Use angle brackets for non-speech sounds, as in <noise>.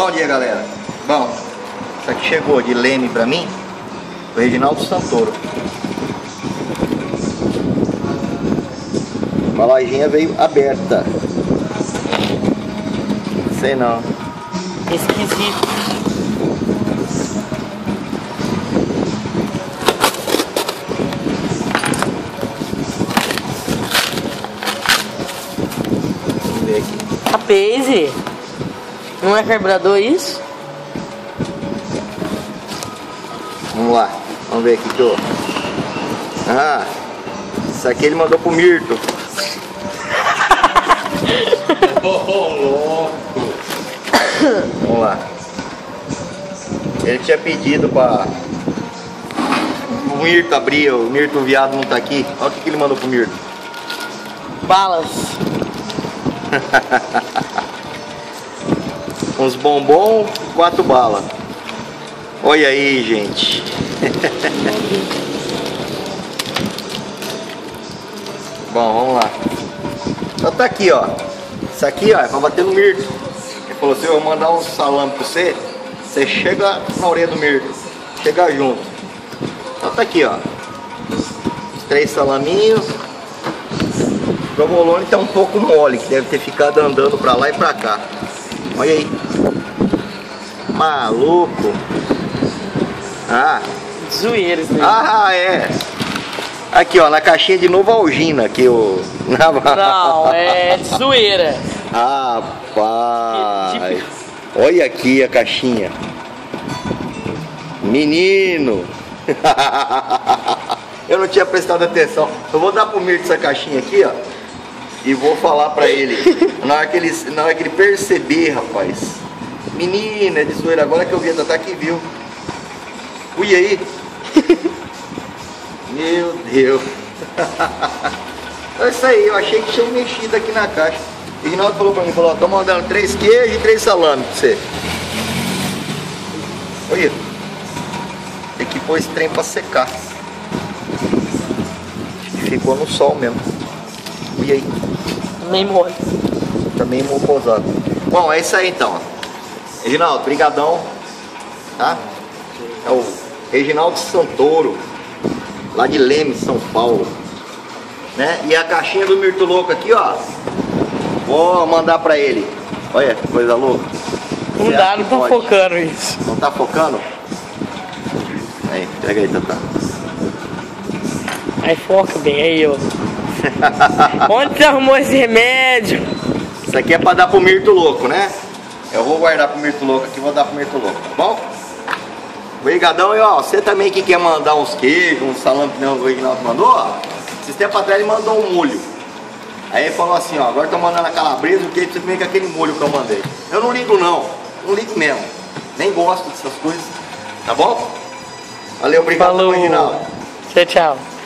Bom dia, galera. Bom, isso aqui chegou de Leme pra mim, o Reginaldo Santoro. A lojinha veio aberta. Sei não. Esquisito. Vamos ver aqui. A Paze. Não é carburador isso? Vamos lá. Vamos ver aqui que eu... Ah, isso aqui ele mandou pro Mirto. <laughs> Vamos lá. Ele tinha pedido pra o Mirto abrir, o Mirto viado não tá aqui. Olha o que, que ele mandou pro Mirto. Balas. <laughs> Uns bombom, quatro balas. Olha aí, gente. <laughs> Bom, vamos lá. Então tá aqui, ó. Isso aqui, ó, é pra bater no Mirto. Ele falou assim, eu vou mandar um salame pra você. Você chega na orelha do Mirto. Chega junto. Então tá aqui, ó. Três salaminhos. O provolone tá um pouco mole, que deve ter ficado andando pra lá e pra cá. Olha aí. Maluco. Ah, Zoeiras, né? ah, é. Aqui, ó, na caixinha de Novalgina, que eu... <laughs> Não, é de zoeira. Rapaz. Olha aqui a caixinha. Menino. <laughs> Eu não tinha prestado atenção. Eu vou dar pro Mirko essa caixinha aqui, ó. E vou falar pra ele. Na hora que ele, na hora que ele perceber, rapaz. Menina, é de zoeira. Agora que eu vi, tá aqui, viu? Ui aí. <laughs> Meu Deus. É isso aí, eu achei que tinha mexido aqui na caixa. O Ignaldo falou pra mim, falou, ó, tô mandando três queijos e três salame pra você. Olha. Tem que pôr esse trem pra secar. Ficou no sol mesmo. E aí? Nem mole. Também mocosado. Bom, é isso aí então. Reginaldo, brigadão. Tá? É o Reginaldo Santoro, lá de Leme, São Paulo. Né? E a caixinha do Mirto Louco aqui, ó. Vou mandar pra ele. Olha que coisa louca. Não dá, não tá pode? focando isso. Não tá focando? Aí, pega aí, Tatá. Aí foca bem, aí, ó. <laughs> Onde você arrumou esse remédio? Isso aqui é pra dar pro Mirto Louco, né? Eu vou guardar pro Mirto Louco aqui, vou dar pro Mirto Louco, tá bom? Obrigadão, e ó, você também que quer mandar uns queijos, uns salame que o Reginaldo mandou, ó. Esses tempos atrás ele mandou um molho. Aí ele falou assim, ó, agora tô mandando a calabresa, o queijo você vem com aquele molho que eu mandei. Eu não ligo não, não ligo mesmo. Nem gosto dessas coisas, tá bom? Valeu, obrigado, Falou. Reginaldo. Tchau, tchau.